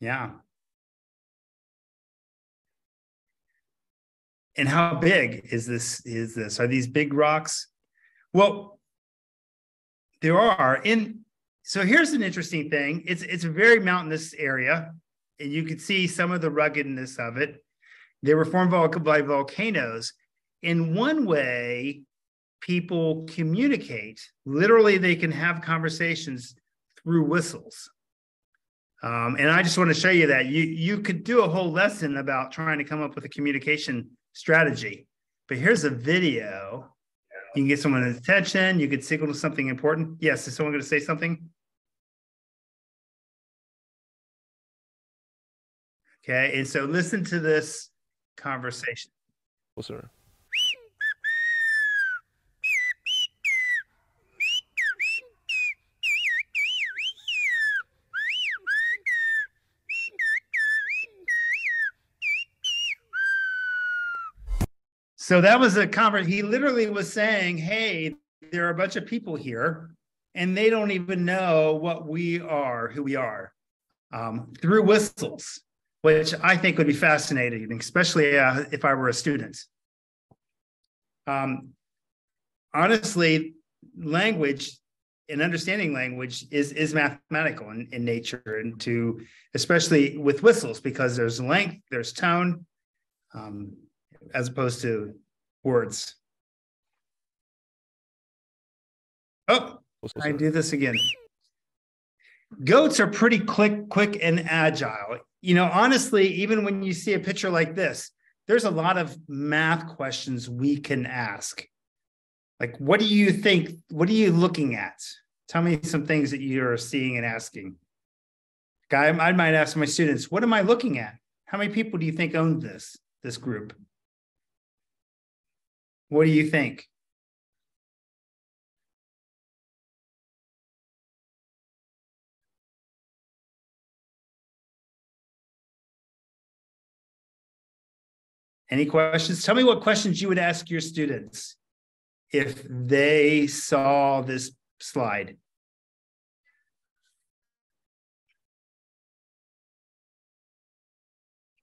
Yeah. And how big is this is this? Are these big rocks? Well, there are in so here's an interesting thing. It's it's a very mountainous area, and you can see some of the ruggedness of it. They were formed by volcanoes. In one way, people communicate. Literally, they can have conversations through whistles. Um, and I just want to show you that you you could do a whole lesson about trying to come up with a communication strategy. But here's a video. You can get someone's attention. You could signal something important. Yes, is someone going to say something? Okay, and so listen to this conversation. sir. So that was a conference. He literally was saying, Hey, there are a bunch of people here, and they don't even know what we are, who we are, um, through whistles, which I think would be fascinating, especially uh, if I were a student. Um, honestly, language and understanding language is is mathematical in, in nature and to especially with whistles because there's length there's tone um, as opposed to words. Oh, I do this again. Goats are pretty quick, quick and agile. You know, honestly, even when you see a picture like this, there's a lot of math questions we can ask. Like, what do you think? What are you looking at? Tell me some things that you're seeing and asking. Guy, I might ask my students, what am I looking at? How many people do you think own this, this group? What do you think? Any questions? Tell me what questions you would ask your students if they saw this slide.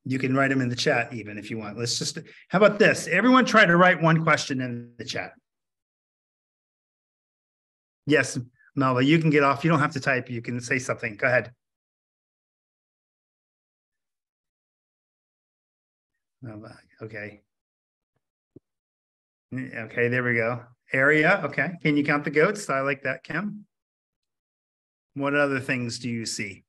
You can write them in the chat even if you want. Let's just, how about this? Everyone try to write one question in the chat. Yes, Melba, you can get off. You don't have to type. You can say something. Go ahead. Okay. Okay, there we go. Area, okay. Can you count the goats? I like that, Kim. What other things do you see?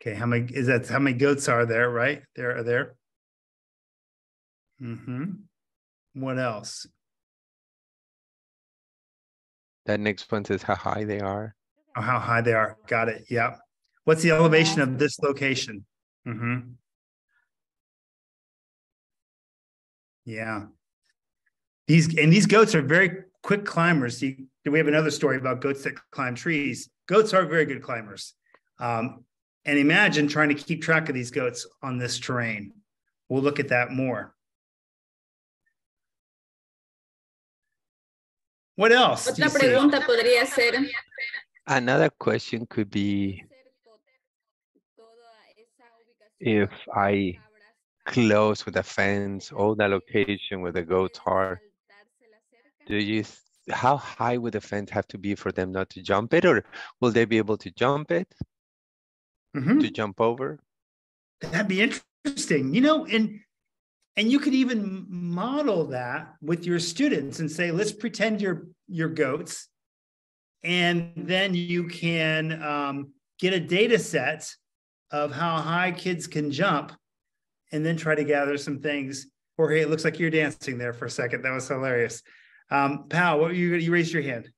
Okay, how many is that? How many goats are there? Right there are there. Hmm. What else? That next one says how high they are. Oh, how high they are. Got it. Yeah. What's the elevation of this location? Mm-hmm. Yeah. These and these goats are very quick climbers. See, we have another story about goats that climb trees. Goats are very good climbers. Um, and imagine trying to keep track of these goats on this terrain. We'll look at that more. What else? do Otra you see? pregunta podría ser, Another question could be if I close with a fence all the location where the goats are, do you, how high would the fence have to be for them not to jump it? Or will they be able to jump it, Mhm. to jump over? That'd be interesting, you know, and and you could even model that with your students and say, let's pretend you're you're goats, and then you can um, get a data set of how high kids can jump, and then try to gather some things. Jorge, it looks like you're dancing there for a second. That was hilarious. Um, Pal, what you you raised your hand?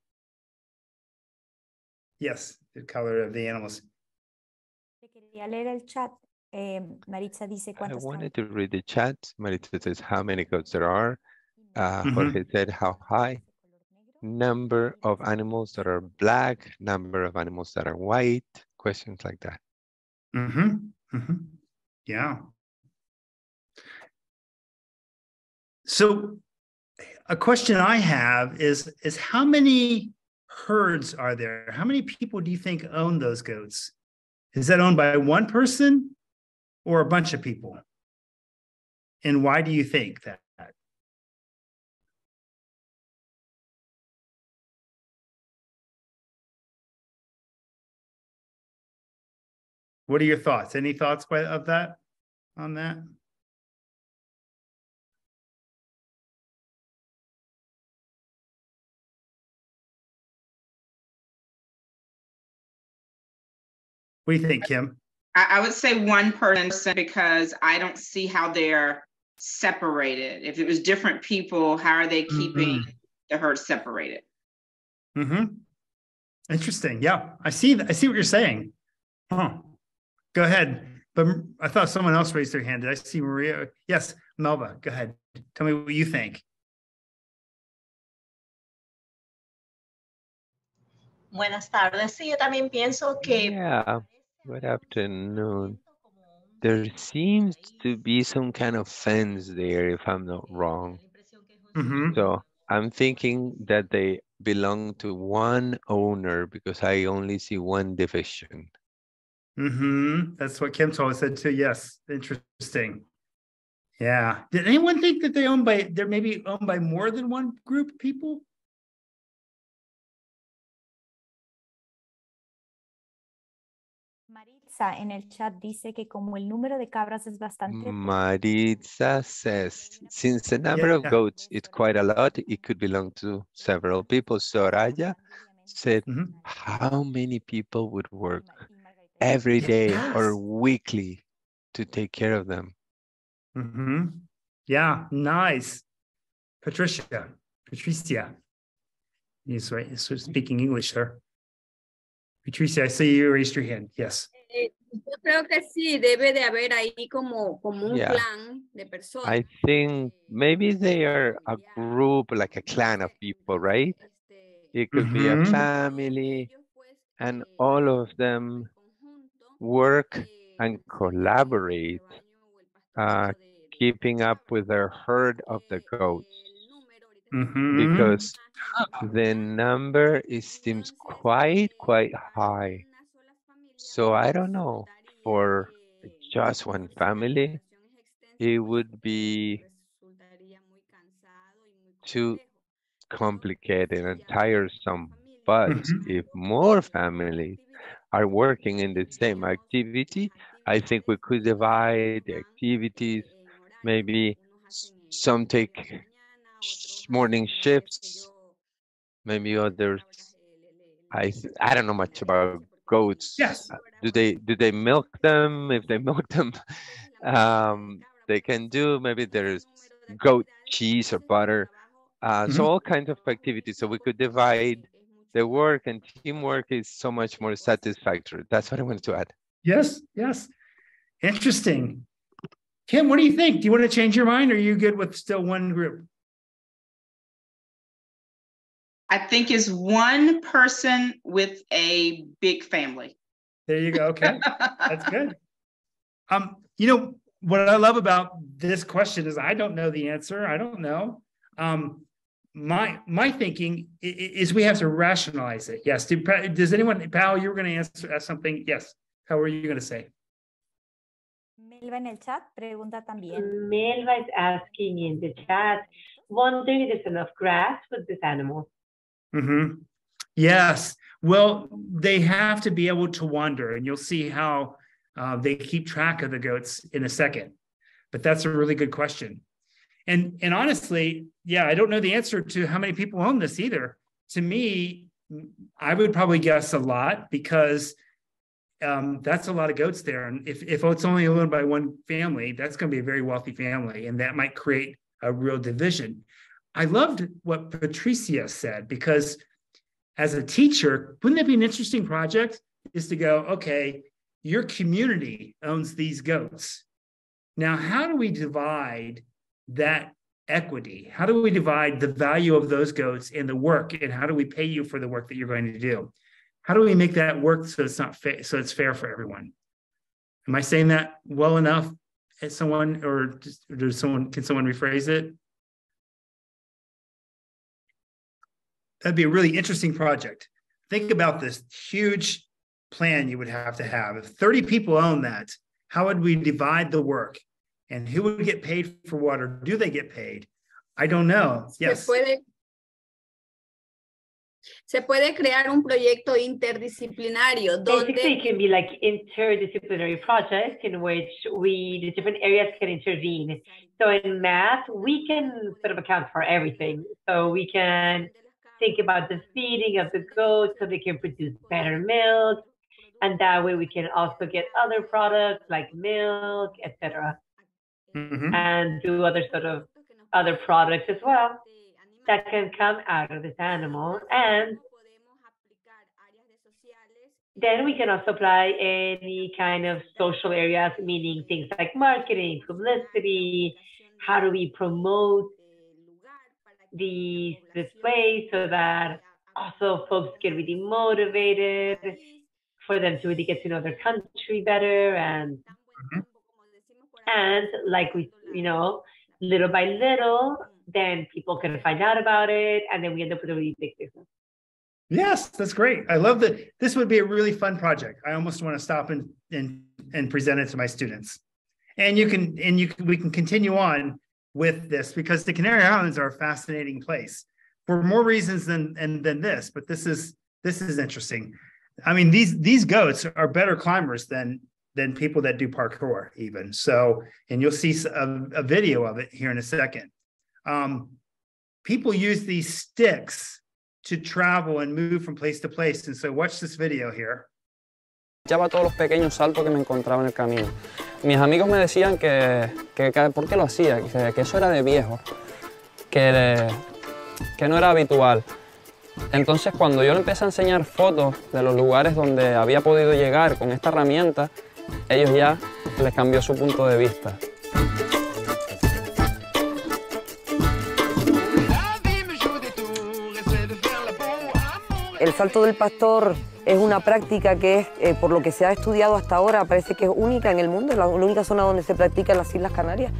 Yes, the color of the animals. Te quería leer el chat. Eh, Maritza dice I wanted to read the chat. Maritza says how many goats there are. Uh, Mhm. Jorge said how high. Number of animals that are black, number of animals that are white, questions like that. Mm-hmm. Mm-hmm. Yeah. So a question I have is is how many herds are there? How many people do you think own those goats? Is that owned by one person or a bunch of people? And why do you think that? What are your thoughts? Any thoughts by, of that on that? What do you think, Kim? I, I would say one person because I don't see how they're separated. If it was different people, how are they keeping the herd separated? Mm-hmm. Interesting. Yeah, I see. th- I see what you're saying. Huh. Go ahead. But I thought someone else raised their hand. Did I see Maria? Yes, Melba. Go ahead. Tell me what you think. Buenas tardes. Sí, yo también pienso que Yeah, good afternoon. There seems to be some kind of fence there, if I'm not wrong. Mm-hmm. So I'm thinking that they belong to one owner because I only see one division. Mm-hmm. That's what Kim told us said too. Yes. Interesting. Yeah. Did anyone think that they own by they're maybe owned by more than one group of people? Maritza en el chat dice que como el número de cabras es bastante Maritza says, since the number of Yeah. goats is quite a lot, it could belong to several people. Soraya said, Mhm. how many people would work every day or weekly to take care of them? Mm-hmm. Yeah, nice. Patricia, Patricia. He's right. He's speaking English, sir. Patricia, I see you raised your hand. Yes. Eh, yo creo que sí, debe de haber ahí como, como un Yeah. plan de personas. I think maybe they are a group, like a clan of people, right? It could be a Mhm. family, and all of them work and collaborate, uh, keeping up with their herd of the goats. Mhm. Because the number is, seems quite, quite high. So I don't know, for just one family, it would be too complicated and tiresome. But Mhm. if more families are working in the same activity, I think we could divide the activities. Maybe some take morning shifts, maybe others. I I don't know much about goats. Yes. Uh, Do they do they milk them? If they milk them, um, they can do. Maybe there's goat cheese or butter. Uh, So Mhm. all kinds of activities. So we could divide the work and teamwork is so much more satisfactory. That's what I wanted to add. Yes. Yes. Interesting. Kim, what do you think? Do you want to change your mind or are you good with still one group? I think is one person with a big family. There you go. Okay. That's good. Um, you know, what I love about this question is I don't know the answer. I don't know. Um, my my thinking is we have to rationalize it. Yes. does anyone, Pal, you were going to answer something? Yes. How were you going to say? Melba en el chat pregunta también. Melba is asking in the chat, wondering if there's enough grass for this animal. Mm-hmm. Yes. Well, they have to be able to wander, and you'll see how uh, they keep track of the goats in a second. But that's a really good question. And and honestly, yeah, I don't know the answer to how many people own this either. To me, I would probably guess a lot because um, that's a lot of goats there. And if, if it's only owned by one family, that's going to be a very wealthy family, and that might create a real division. I loved what Patricia said because as a teacher, wouldn't that be an interesting project? Is to go, okay, your community owns these goats. Now, how do we divide that equity? How do we divide the value of those goats and the work? And how do we pay you for the work that you're going to do? How do we make that work so it's not fa- so it's fair for everyone? Am I saying that well enough? As someone, or just, does someone can someone rephrase it? That'd be a really interesting project. Think about this huge plan you would have to have. If 30 people own that, how would we divide the work? And who would get paid for what, or do they get paid? I don't know. Yes. Se puede, se puede crear un proyecto interdisciplinario donde Basically, it can be like interdisciplinary project in which we the different areas can intervene. So in math, we can sort of account for everything. So we can think about the feeding of the goats so they can produce better milk. And that way we can also get other products like milk etc mm-hmm. and do other sort of other products as well that can come out of this animal. And then we can also apply any kind of social areas meaning things like marketing publicity how do we promote these displays so that also folks get really motivated for them to really get to know their country better and mm-hmm. and like we you know little by little then people can find out about it and then we end up with a really big business. Yes that's great. I love that. This would be a really fun project. I almost want to stop and and and present it to my students. And you can and you can we can continue on with this because the canary islands are a fascinating place for more reasons than and than this but this is this is interesting I mean, these these goats are better climbers than than people that do parkour even. So, and you'll see a, a video of it here in a second. Um, people use these sticks to travel and move from place to place. And so, watch this video here. Echaba todos los pequeños saltos que me encontraba en el camino. Mis amigos me decían que, que, que ¿por qué lo hacía? Que, que, eso era de viejo, que, que no era habitual. Entonces cuando yo le empecé a enseñar fotos de los lugares donde había podido llegar con esta herramienta, ellos ya les cambió su punto de vista. El salto del pastor es una práctica que es, eh, por lo que se ha estudiado hasta ahora, parece que es única en el mundo, la, la única zona donde se practica en las Islas Canarias.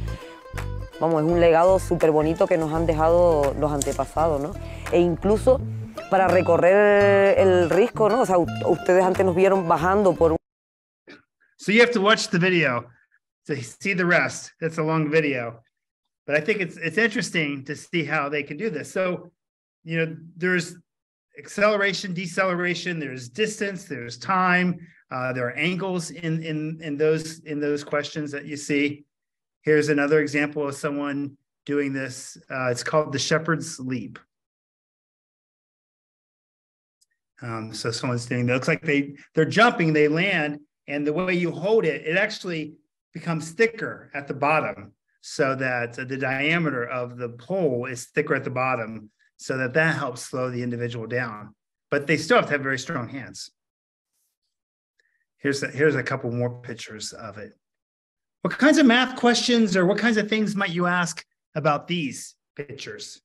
Vamos, es un legado súper bonito que nos han dejado los antepasados, ¿no? E incluso para recorrer el risco, ¿no? O sea, ustedes antes nos vieron bajando por un... So you have to watch the video to see the rest. It's a long video. But I think it's it's interesting to see how they can do this. So, you know, there's acceleration, deceleration, there's distance, there's time, uh, there are angles in in in those in those questions that you see. Here's another example of someone doing this. Uh, it's called the shepherd's leap. Um, so someone's doing that. Looks like they they're jumping, they land, and the way you hold it, it actually becomes thicker at the bottom, so that the diameter of the pole is thicker at the bottom, so that that helps slow the individual down. But they still have to have very strong hands. Here's a, here's a couple more pictures of it. What kinds of math questions or what kinds of things might you ask about these pictures?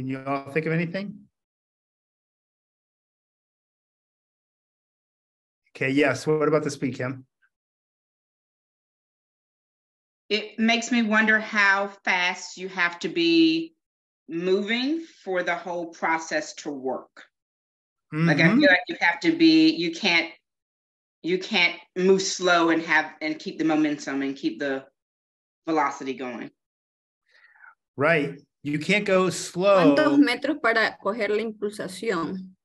Can you all think of anything? Okay, yes. What about the speed, Kim? It makes me wonder how fast you have to be moving for the whole process to work. Like I Mhm. feel like you have to be, you can't, you can't move slow and have and keep the momentum and keep the velocity going. Right. You can't go slow. ¿Cuántos metros para coger la impulsación?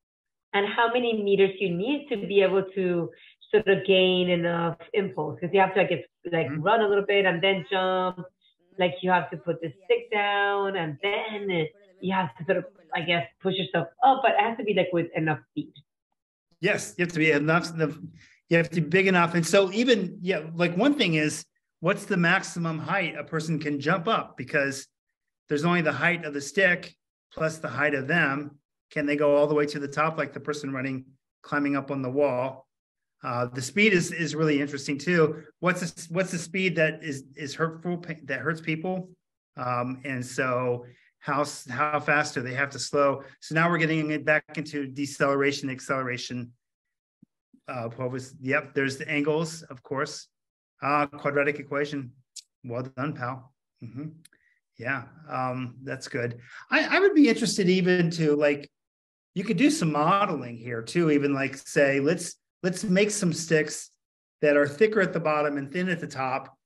and how many meters you need to be able to sort of gain enough impulse because you have to like it's like mm-hmm. run a little bit and then jump like you have to put the stick down and then you have to sort of i guess push yourself up but it has to be like with enough speed Yes, you have to be enough. You have to be big enough. And so even yeah, like one thing is what's the maximum height a person can jump up? Because there's only the height of the stick plus the height of them. Can they go all the way to the top like the person running climbing up on the wall? Uh, the speed is is really interesting too. What's the, what's the speed that is is hurtful that hurts people? Um, and so how how fast do they have to slow? So now we're getting it back into deceleration, acceleration. Uh, what was yep? There's the angles, of course. Uh, quadratic equation. Well done, pal. Mhm. Yeah, um, that's good. I, I would be interested even to like, you could do some modeling here too. Even like say, let's let's make some sticks that are thicker at the bottom and thin at the top,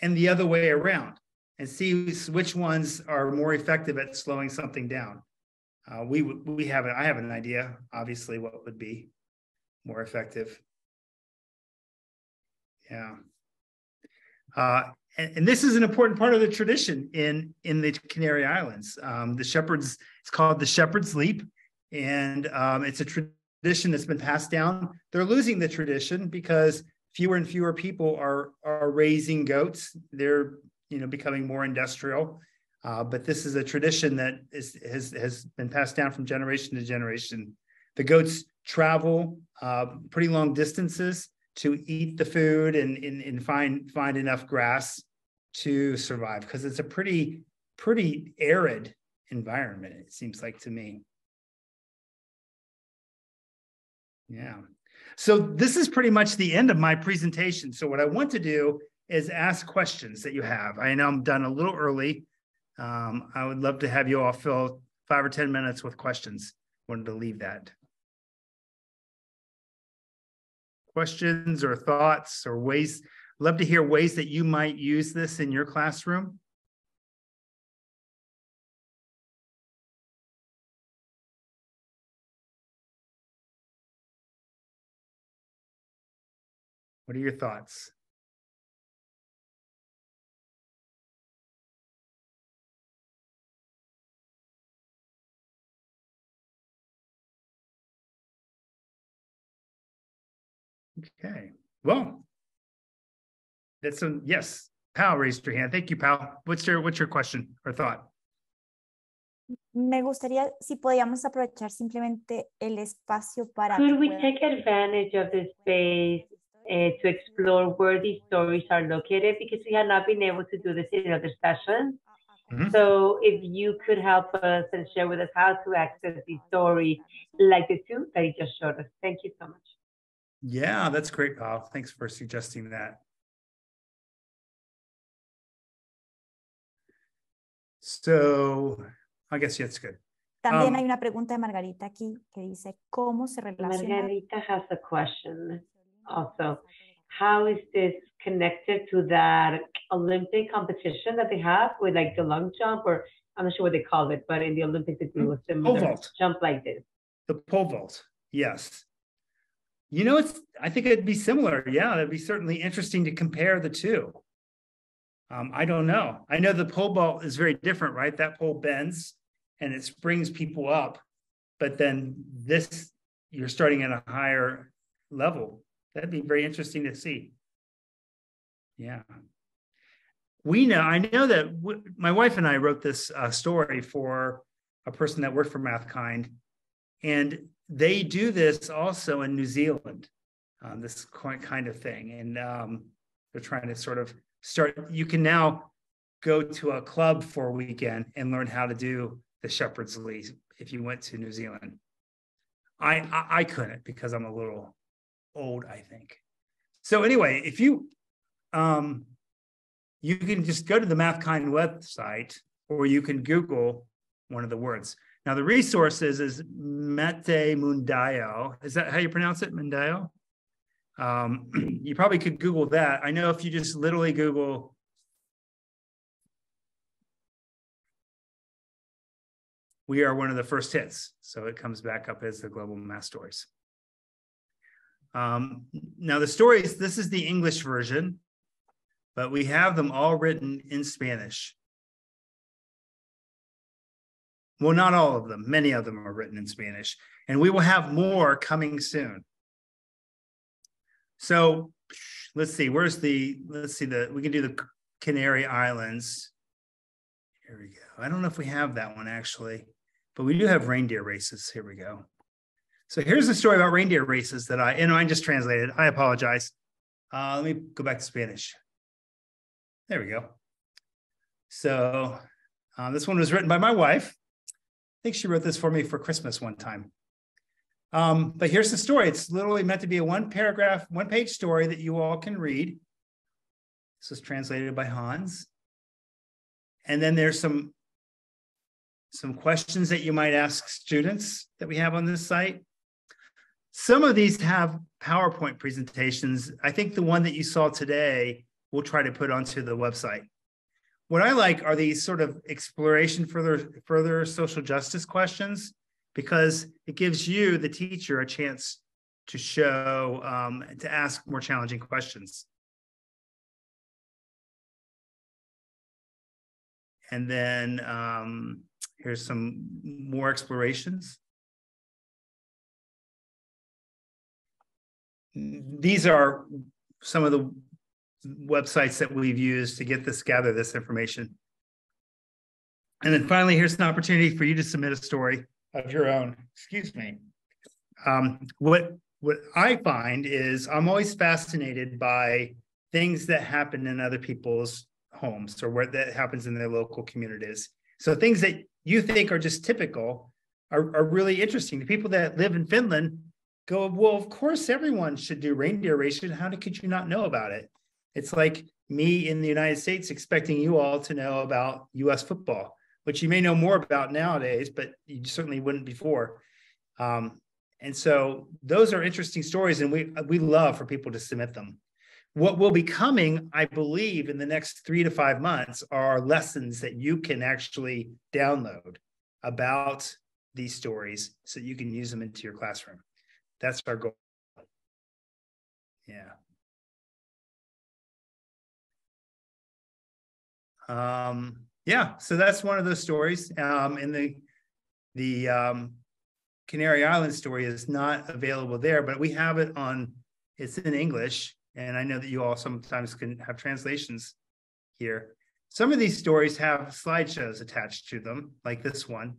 and the other way around, and see which ones are more effective at slowing something down. Uh, we we have it. I have an idea, obviously, what would be more effective. Yeah. Uh, and, and this is an important part of the tradition in in the Canary Islands. Um, the shepherds, it's called the Shepherd's Leap, and um, it's a tradition that's been passed down. They're losing the tradition because fewer and fewer people are are raising goats. They're you know becoming more industrial. Uh, but this is a tradition that is, has has been passed down from generation to generation. The goats travel uh, pretty long distances to eat the food and, and, and find find enough grass to survive because it's a pretty pretty arid environment. It seems like to me. Yeah. So this is pretty much the end of my presentation. So what I want to do is ask questions that you have. I know I'm done a little early. Um, I would love to have you all fill five or 10 minutes with questions. Wanted to leave that. Questions or thoughts or ways, love to hear ways that you might use this in your classroom. What are your thoughts? Okay, well, that's a yes. Pal raised your hand. Thank you, pal. What's your what's your question or thought? Me gustaría si podíamos aprovechar simplemente el espacio para. could we take advantage of this space uh, to explore where these stories are located because we have not been able to do this in other sessions Mhm. so if you could help us and share with us how to access these stories like the two that you just showed us thank you so much Yeah, that's great, pal. Thanks for suggesting that. So I guess yeah, it's good. También Um, hay una pregunta de Margarita aquí que dice cómo se relaciona. Margarita has a question also. How is this connected to that Olympic competition that they have with like the long jump or I'm not sure what they call it, but in the Olympics they do a similar vault. jump like this. The pole vault. Yes. You know, it's I think it'd be similar. Yeah, it'd be certainly interesting to compare the two. Um, I don't know. I know the pole vault is very different, right? That pole bends and it springs people up, but then this you're starting at a higher level. That'd be very interesting to see. Yeah. We know, I know that my wife and I wrote this uh, story for a person that worked for MathKind, and they do this also in New Zealand, um, this kind of thing. And um, they're trying to sort of start, you can now go to a club for a weekend and learn how to do the Shepherd's Lee if you went to New Zealand. I, I, I couldn't because I'm a little old, I think. So anyway, if you um, you can just go to the MathKind website or you can Google one of the words. Now the resources is Mete Mundayo. Is that how you pronounce it, Mundayo? Um, you probably could Google that. I know if you just literally Google we are one of the first hits. So it comes back up as the global math stories. Um, now the stories, this is the English version, but we have them all written in Spanish. Well, not all of them. Many of them are written in Spanish, and we will have more coming soon. So let's see, where's the, let's see, the we can do the Canary Islands. Here we go. I don't know if we have that one actually, but we do have reindeer races. Here we go. So here's the story about reindeer races that I, and I just translated. I apologize. Uh, let me go back to Spanish. There we go. So uh, this one was written by my wife. I think she wrote this for me for Christmas one time. Um, but here's the story. It's literally meant to be a one paragraph, one page story that you all can read. This was translated by Hans. And then there's some, some questions that you might ask students that we have on this site. Some of these have PowerPoint presentations. I think the one that you saw today, we'll try to put onto the website. What I like are these sort of exploration further, further social justice questions because it gives you, the teacher, a chance to show, um, to ask more challenging questions. And then um, here's some more explorations. These are some of the websites that we've used to get this, gather this information. And then finally, here's an opportunity for you to submit a story of your own. Excuse me. Um, what what I find is I'm always fascinated by things that happen in other people's homes or where that happens in their local communities. So things that you think are just typical are, are really interesting. The people that live in Finland go, well, of course, everyone should do reindeer racing. How could you not know about it? It's like me in the United States expecting you all to know about US football which you may know more about nowadays, but you certainly wouldn't before. Um, and so those are interesting stories, and we we love for people to submit them. What will be coming, I believe, in the next three to five months are lessons that you can actually download about these stories so you can use them into your classroom. That's our goal. Yeah. Um, yeah, so that's one of those stories. Um, and the the um, Canary Island story is not available there, but we have it on. It's in English, and I know that you all sometimes can have translations here. Some of these stories have slideshows attached to them, like this one.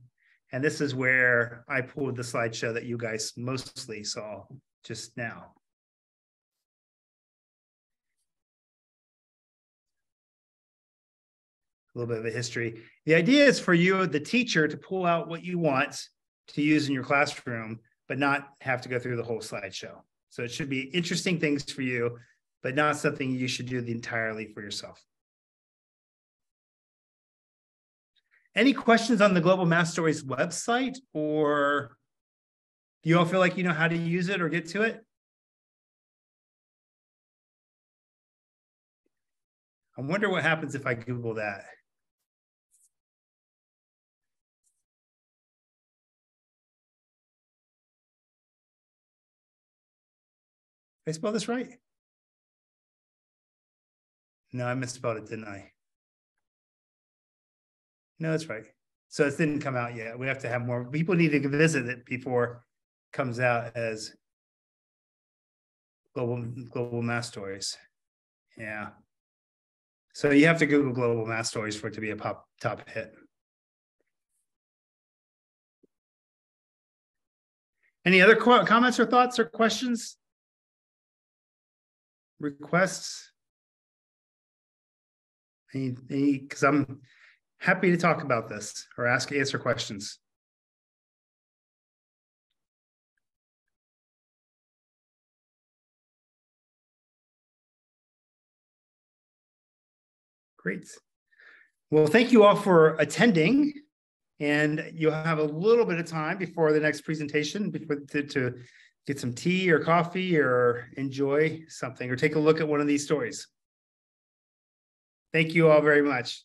And this is where I pulled the slideshow that you guys mostly saw just now. A little bit of a history. The idea is for you, the teacher, to pull out what you want to use in your classroom, but not have to go through the whole slideshow. So it should be interesting things for you, but not something you should do entirely for yourself. Any questions on the Global Math Stories website, or do you all feel like you know how to use it or get to it? I wonder what happens if I Google that. I spell this right? No, I misspelled it, didn't I? No, that's right. So it didn't come out yet. We have to have more people need to visit it before it comes out as global global math stories. Yeah. So you have to Google global math stories for it to be a pop top hit. Any other comments or thoughts or questions? Requests? Any, because I'm happy to talk about this or ask answer questions. Great. Well, thank you all for attending. And you'll have a little bit of time before the next presentation before to, to get some tea or coffee or enjoy something or take a look at one of these stories. Thank you all very much.